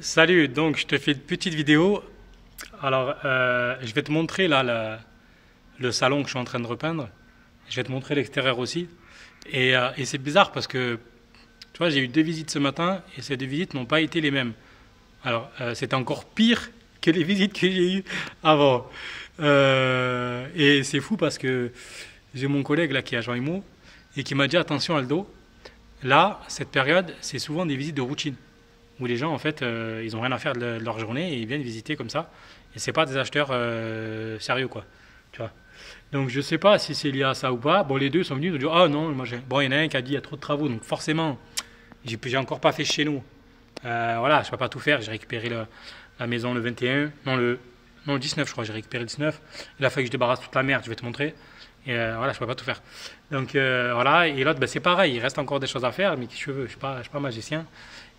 Salut, donc je te fais une petite vidéo. Alors, euh, je vais te montrer là le, salon que je suis en train de repeindre. Je vais te montrer l'extérieur aussi. Et, euh, et c'est bizarre parce que, tu vois, j'ai eu deux visites ce matin et ces deux visites n'ont pas été les mêmes. Alors, euh, encore pire que les visites que j'ai eues avant. Euh, et c'est fou parce que j'ai mon collègue là qui a joint IMO et qui m'a dit attention Aldo, là, cette période, c'est souvent des visites de routine où les gens en fait euh, ils ont rien à faire de, le- de leur journée et ils viennent visiter comme ça. Et c'est pas des acheteurs euh, sérieux quoi. Tu vois. Donc je sais pas si c'est lié à ça ou pas. Bon les deux sont venus ils ont dit ah non moi bon il y en a un qui a dit il y a trop de travaux. Donc forcément j'ai j'ai encore pas fait chez nous. Euh, voilà je peux pas tout faire. J'ai récupéré la maison le 21 non le non le 19 je crois. J'ai récupéré le 19 il a fallu que je débarrasse toute la merde je vais te montrer. Et voilà je peux pas tout faire. Donc voilà. Et l'autre ben, c'est pareil. Il reste encore des choses à faire mais je veux je suis suis pas magicien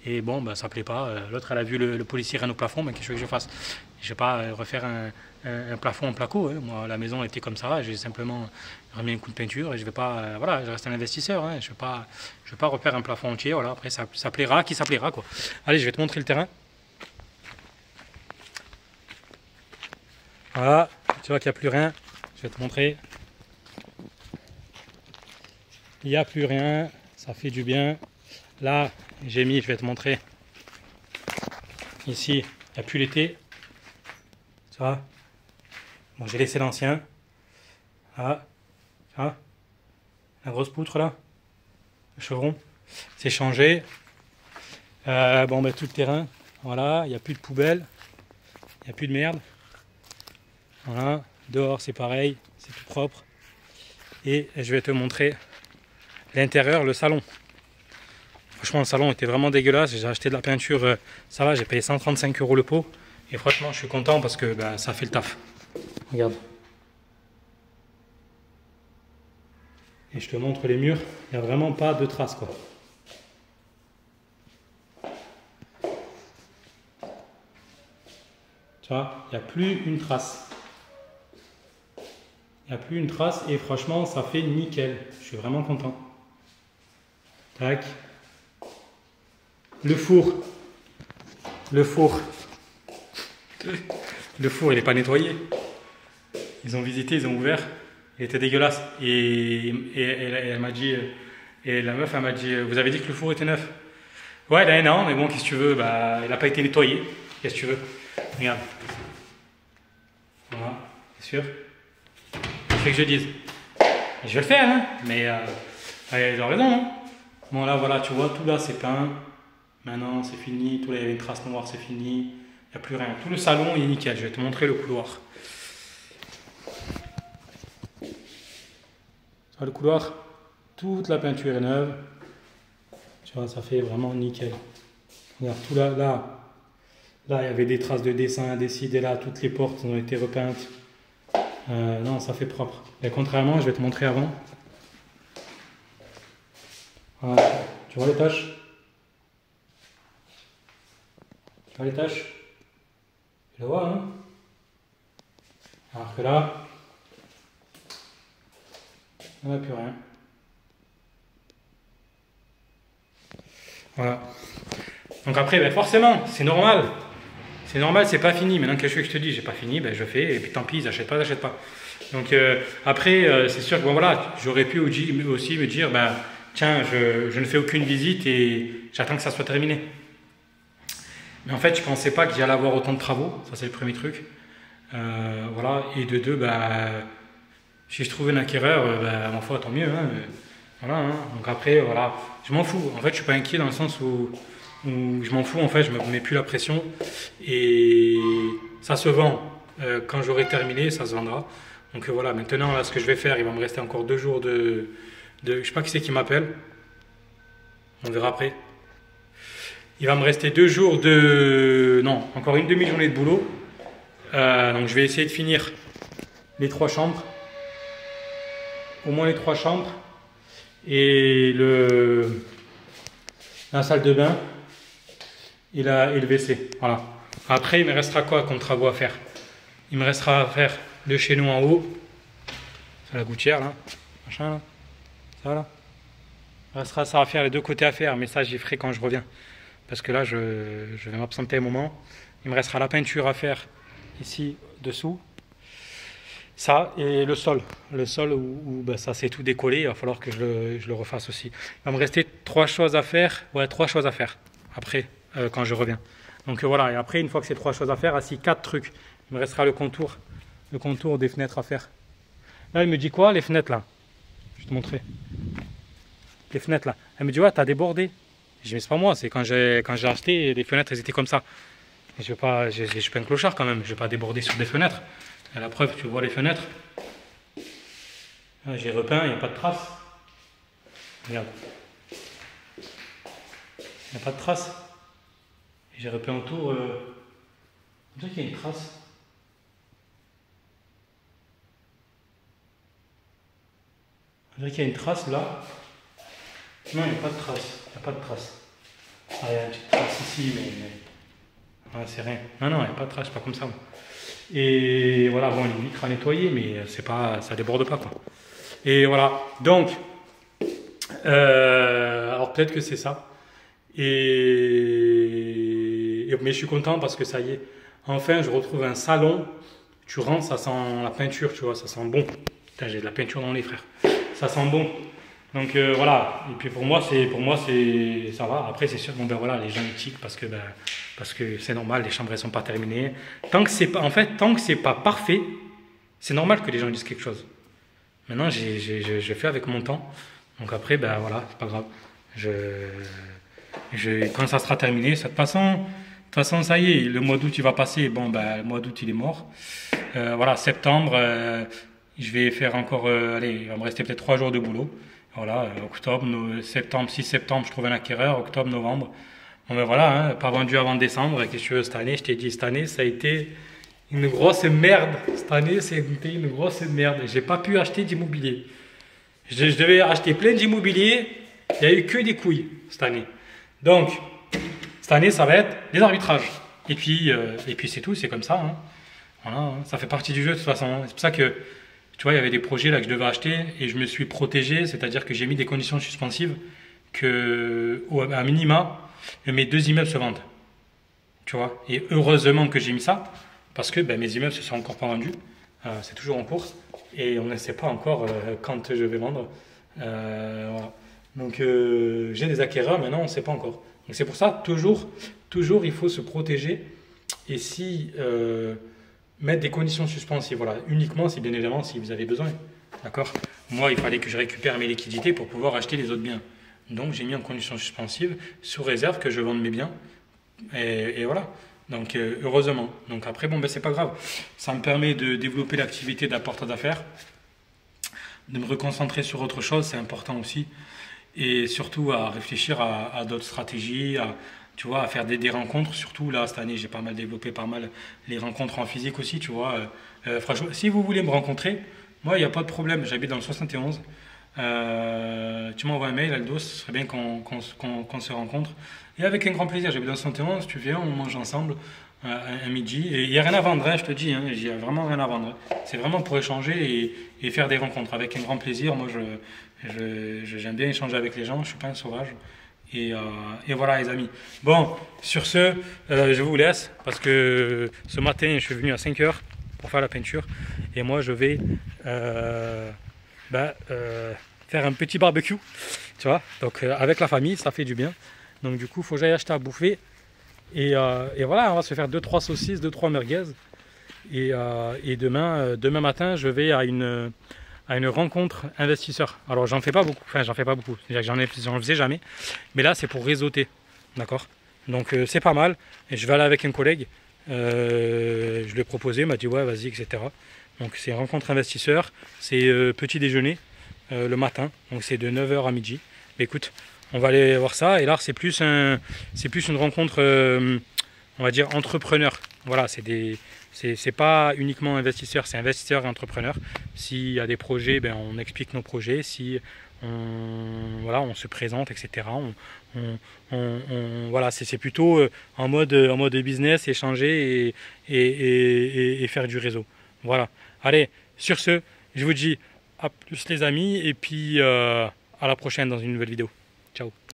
et bon, bah, ça plaît pas. Euh, L'autre, elle a vu le, policier rien au plafond, mais qu'est-ce que je fasse? Je vais pas euh, refaire un, plafond en placo. hein. Moi, la maison était comme ça. J'ai simplement remis un coup de peinture et je vais pas. euh, voilà, je reste un investisseur. hein. Je vais pas, vais pas refaire un plafond entier. Voilà. Après, ça, ça plaira, qui ça plaira quoi. Allez, je vais te montrer le terrain. Voilà, tu vois qu'il n'y a plus rien. Je vais te montrer. Il n'y a plus rien. Ça fait du bien. Là, j'ai mis, je vais te montrer. Ici, il n'y a plus l'été. Vois Bon, j'ai laissé l'ancien. Ah, vois La grosse poutre là. Le chevron. C'est changé. Euh, bon, ben, tout le terrain. Voilà, il n'y a plus de poubelle. Il n'y a plus de merde. Voilà. Dehors, c'est pareil. C'est tout propre. Et je vais te montrer l'intérieur, le salon. Franchement, le salon était vraiment dégueulasse. J'ai acheté de la peinture, euh, ça va, j'ai payé 135 euros le pot. Et franchement, je suis content parce que bah, ça fait le taf. Regarde. Et je te montre les murs. Il n'y a vraiment pas de traces, quoi. Tu vois, il n'y a plus une trace. Il n'y a plus une trace et franchement, ça fait nickel. Je suis vraiment content. Tac. Le four. Le four. Le four, il n'est pas nettoyé. Ils ont visité, ils ont ouvert. Il était dégueulasse. Et, elle, m'a dit, et la meuf, elle m'a dit, vous avez dit que le four était neuf. Ouais, il un an, mais bon, qu'est-ce que tu veux? Bah, Il n'a pas été nettoyé. Qu'est-ce que tu veux? Regarde. Voilà, c'est sûr. Qu'est-ce que je dise Je vais le faire, hein, mais euh, ils ont raison. Hein. Bon, là, voilà, tu vois, tout là, c'est peint. Maintenant, c'est fini. Tout là, il y avait une trace noire, c'est fini. Il n'y a plus rien. Tout le salon est nickel. Je vais te montrer le couloir. Vois le couloir Toute la peinture est neuve. Tu vois, ça fait vraiment nickel. Regarde, tout là, là. Là, il y avait des traces de dessin décidé là. Toutes les portes ont été repeintes. Euh, non, ça fait propre. Et contrairement, je vais te montrer avant. Voilà. Tu vois les taches? Les taches Tu le vois, hein Alors que là, il n'y a plus rien. Voilà. Donc après, ben forcément, c'est normal. C'est normal, c'est pas fini. Maintenant, qu'est-ce que je te dis? J'ai pas fini, ben je fais, et puis tant pis, ils achètent pas, ils achètent pas. Donc euh, après, euh, c'est sûr que bon, voilà, j'aurais pu aussi me dire, ben tiens, je, je ne fais aucune visite et j'attends que ça soit terminé. Mais en fait, je pensais pas qu'il y allait avoir autant de travaux, ça c'est le premier truc. Euh, voilà, et de deux, ben, si je trouvais un acquéreur, euh, ben, ma tant mieux. hein. Voilà, hein. donc après, voilà, je m'en fous. En fait, je suis pas inquiet dans le sens où, je m'en fous, en fait, je me mets plus la pression. Et ça se vend. Euh, quand j'aurai terminé, ça se vendra. Donc voilà, maintenant, là, ce que je vais faire, il va me rester encore deux jours de. de je sais pas qui c'est qui m'appelle. On verra après. Il va me rester deux jours de. Non, encore une demi-journée de boulot. Euh, donc je vais essayer de finir les trois chambres. Au moins les trois chambres. Et la salle de bain et, la, et le WC. Après, il me restera quoi comme travaux à faire? Il me restera à faire le chez nous en haut. C'est la gouttière là. Machin là. Ça là. Il restera ça à faire, les deux côtés à faire, mais ça j'y ferai quand je reviens. Parce que là, je, vais m'absenter un moment. Il me restera la peinture à faire ici dessous. Ça et le sol. Le sol où, ben, ça s'est tout décollé, il va falloir que je le, je le, refasse aussi. Il va me rester trois choses à faire. Ouais, trois choses à faire après, euh, quand je reviens. Donc euh, voilà, et après, une fois que c'est trois choses à faire, assis quatre trucs. Il me restera le contour, le contour des fenêtres à faire. Là, il me dit quoi, les fenêtres là? Je vais te montrer. Les fenêtres là. Elle me dit, ouais, t'as débordé. Je dis, c'est pas moi, c'est quand j'ai quand j'ai acheté, les fenêtres, elles étaient comme ça. je vais pas, je, suis pas un clochard quand même, je vais pas déborder sur des fenêtres. La preuve, tu vois les fenêtres. J'ai repeint, il n'y a pas de traces. Regarde. Il n'y a pas de traces. J'ai repeint autour. Euh... On dirait qu'il y a une trace. On dirait qu'il y a une trace là. Non, il n'y a pas de trace. Il n'y a pas de trace. Ah, il y a une petite trace ici, mais. mais... c'est rien. Non, non, il n'y a pas de trace, pas comme ça. Et voilà, bon, une vitre à nettoyer, mais c'est pas, ça déborde pas, quoi. Et voilà, donc, euh, alors peut-être que c'est ça. Et, mais je suis content parce que ça y est, enfin, je retrouve un salon. Tu rentres, ça sent la peinture, tu vois, ça sent bon. J'ai de la peinture dans les frères. Ça sent bon. Donc euh, voilà. Et puis pour moi, c'est pour moi c'est ça va. Après c'est sûr bon ben voilà les gens ils parce que ben parce que c'est normal, les chambres elles sont pas terminées. Tant que c'est pas en fait tant que c'est pas parfait, c'est normal que les gens disent quelque chose. Maintenant j'ai fait avec mon temps. Donc après ben voilà c'est pas grave. Je, je quand ça sera terminé, de toute façon de toute façon ça y est le mois d'août il va passer. Bon ben le mois d'août il est mort. Euh, voilà septembre. Euh, je vais faire encore, allez, il va me rester peut-être trois jours de boulot. Voilà, euh, octobre, septembre, 6 septembre, je trouve un acquéreur, octobre, novembre. Bon ben voilà, hein, pas vendu avant décembre. Qu'est-ce que tu veux cette année? Je t'ai dit, cette année, ça a été une grosse merde. Cette année, c'était une grosse merde. J'ai pas pu acheter d'immobilier. Je, devais acheter plein d'immobilier. Il n'y a eu que des couilles cette année. Donc, cette année, ça va être des arbitrages. Et puis, euh, puis c'est tout, c'est comme ça. Hein. Voilà, hein. ça fait partie du jeu de toute façon. C'est pour ça que tu vois, il y avait des projets là que je devais acheter et je me suis protégé, c'est-à-dire que j'ai mis des conditions suspensives que, à minima, mes deux immeubles se vendent. Tu vois, et heureusement que j'ai mis ça parce que ben, mes immeubles se sont encore pas vendus. Euh, c'est toujours en cours et on ne sait pas encore euh, quand je vais vendre. Euh. Donc j'ai des acquéreurs, mais non, on ne sait pas encore. Donc c'est pour ça, toujours, toujours, il faut se protéger. Et si mettre des conditions suspensives. Voilà, uniquement si bien évidemment si vous avez besoin. D'accord? Moi, il fallait que je récupère mes liquidités pour pouvoir acheter les autres biens. Donc, j'ai mis en condition suspensive sous réserve que je vende mes biens. Et, voilà. Donc, euh, heureusement. Donc, après, bon, ben, c'est pas grave. Ça me permet de développer l'activité d'apporteur d'affaires, de me reconcentrer sur autre chose, c'est important aussi. Et surtout à réfléchir à, à d'autres stratégies, à, tu vois, à faire des, rencontres. Surtout là, cette année, j'ai pas mal développé pas mal les rencontres en physique aussi, tu vois. Euh, euh, franchement, si vous voulez me rencontrer, moi, il n'y a pas de problème. J'habite dans le 71. Euh, tu m'envoies un mail, Aldo, ce serait bien qu'on se rencontre. Et avec un grand plaisir, j'habite dans le 71, tu viens, on mange ensemble un midi. Et il n'y a rien à vendre, hein, je te dis, hein, il n'y a vraiment rien à vendre. C'est vraiment pour échanger et, et, faire des rencontres avec un grand plaisir. Moi, j'aime je, je, bien échanger avec les gens, je ne suis pas un sauvage. Euh, et, voilà les amis. Bon, sur ce, euh, je vous laisse parce que ce matin je suis venu à 5 heures pour faire la peinture et moi je vais euh, ben, faire un petit barbecue, tu vois. Donc avec la famille, ça fait du bien. Donc du coup, il faut que j'aille acheter à bouffer et, et, voilà, on va se faire 2-3 saucisses, 2-3 merguez. Et, et demain, demain matin, je vais à une à une rencontre investisseur. Alors j'en fais pas beaucoup, enfin j'en fais pas beaucoup, c'est-à-dire que j'en, ai, j'en faisais jamais, mais là c'est pour réseauter, d'accord? Donc euh, c'est pas mal, et je vais aller avec un collègue, euh, je lui ai proposé, il m'a dit ouais vas-y, etc. Donc c'est rencontre investisseur, c'est euh, petit déjeuner le matin, donc c'est de 9h à midi. Écoute, on va aller voir ça, et là c'est plus, un, plus une rencontre, on va dire, entrepreneur. Voilà, c'est des c'est pas uniquement investisseur, c'est investisseur et entrepreneur. S'il y a des projets, ben, on explique nos projets. Si on, voilà, on se présente, etc. On, voilà, c'est plutôt euh, en mode, en mode business, échanger et, et, faire du réseau. Voilà. Allez, sur ce, je vous dis à plus les amis et puis euh, à la prochaine dans une nouvelle vidéo. Ciao